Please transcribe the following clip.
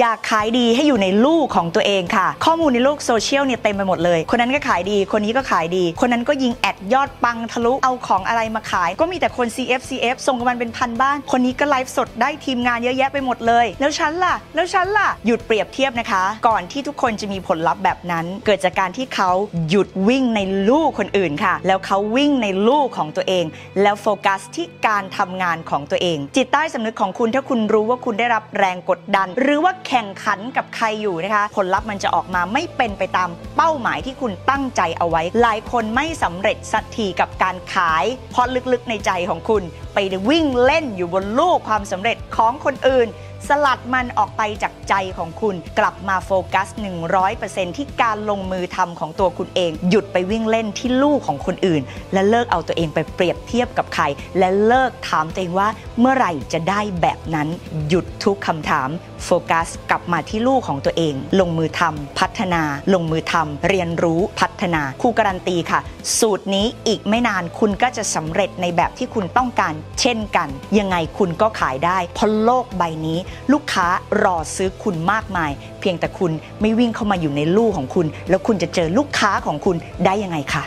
อยากขายดีให้อยู่ในลู่ของตัวเองค่ะ ข้อมูลในโลกโซเชียลเนี่ยเต็มไปหมดเลย คนนั้นก็ขายดี คนนี้ก็ขายดี คนนั้นก็ยิง ad ยอดปังทะลุเอาของอะไรมาขาย ก็มีแต่คน CF CF ส่งกันมันเป็นพันบ้าน คนนี้ก็ไลฟ์สดได้ทีมงานเยอะแยะไปหมดเลย แล้วฉันล่ะ แล้วฉันล่ะ หยุดเปรียบเทียบนะคะ ก่อนที่ทุกคนจะมีผลลัพธ์แบบนั้น เกิดจากการที่เขาหยุดวิ่งในลู่คนอื่นค่ะ แล้วเขาวิ่งในลู่ของตัวเอง แล้วโฟกัสที่การทำงานของตัวเอง จิตใต้สำนึกของคุณถ้าคุณรู้ว่าคุณได้รับแรงกดดัน หรือว่าแข่งขันกับใครอยู่นะคะ ผลลัพธ์มันจะออกมาไม่เป็นไปตามเป้าหมายที่คุณตั้งใจเอาไว้ หลายคนไม่สำเร็จสักทีกับการขาย เพราะลึกๆในใจของคุณ ไปวิ่งเล่นอยู่บนลูกความสำเร็จของคนอื่น สลัดมันออกไปจากใจของคุณ กลับมาโฟกัส 100%ที่การลงมือทำของตัวคุณเอง หยุดไปวิ่งเล่นที่ลูกของคนอื่น และเลิกเอาตัวเองไปเปรียบเทียบกับใคร และเลิกถามตัวเองว่าเมื่อไหร่จะได้แบบนั้น หยุดทุกคำถาม โฟกัส กลับมาที่ลูกของตัวเอง ลงมือทำพัฒนา ลงมือทำเรียนรู้พัฒนาครูการันตีค่ะ สูตรนี้อีกไม่นานคุณก็จะสำเร็จในแบบที่คุณต้องการ เช่นกัน ยังไงคุณก็ขายได้เพราะโลกใบนี้ลูกค้ารอซื้อคุณมากมาย เพียงแต่คุณไม่วิ่งเข้ามาอยู่ในลู่ของคุณ แล้วคุณจะเจอลูกค้าของคุณได้ยังไงคะ